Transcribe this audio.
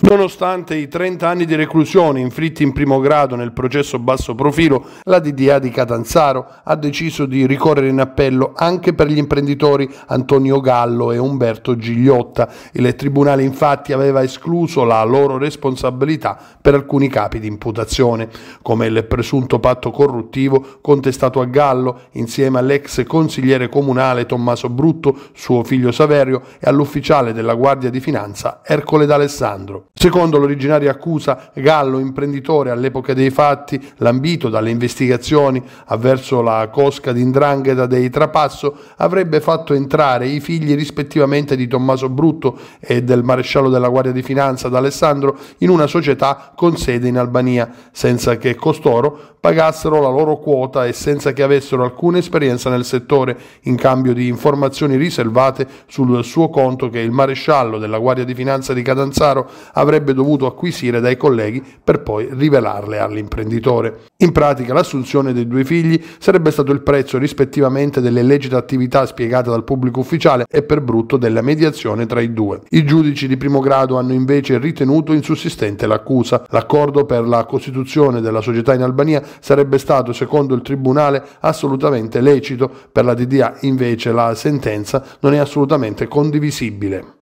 Nonostante i 30 anni di reclusione inflitti in primo grado nel processo basso profilo, la DDA di Catanzaro ha deciso di ricorrere in appello anche per gli imprenditori Antonio Gallo e Umberto Gigliotta. Il tribunale infatti aveva escluso la loro responsabilità per alcuni capi di imputazione, come il presunto patto corruttivo contestato a Gallo insieme all'ex consigliere comunale Tommaso Brutto, suo figlio Saverio e all'ufficiale della Guardia di Finanza Ercole D'Alessandro. Secondo l'originaria accusa, Gallo, imprenditore all'epoca dei fatti, lambito dalle investigazioni avverso la cosca di Indrangheta dei Trapasso, avrebbe fatto entrare i figli rispettivamente di Tommaso Brutto e del maresciallo della Guardia di Finanza d'Alessandro in una società con sede in Albania, senza che costoro pagassero la loro quota e senza che avessero alcuna esperienza nel settore, in cambio di informazioni riservate sul suo conto che il maresciallo della Guardia di Finanza di Catanzaro avrebbe dovuto acquisire dai colleghi per poi rivelarle all'imprenditore. In pratica l'assunzione dei due figli sarebbe stato il prezzo rispettivamente delle illecite attività spiegate dal pubblico ufficiale e per brutto della mediazione tra i due. I giudici di primo grado hanno invece ritenuto insussistente l'accusa. L'accordo per la costituzione della società in Albania sarebbe stato, secondo il tribunale, assolutamente lecito, per la DDA invece la sentenza non è assolutamente condivisibile.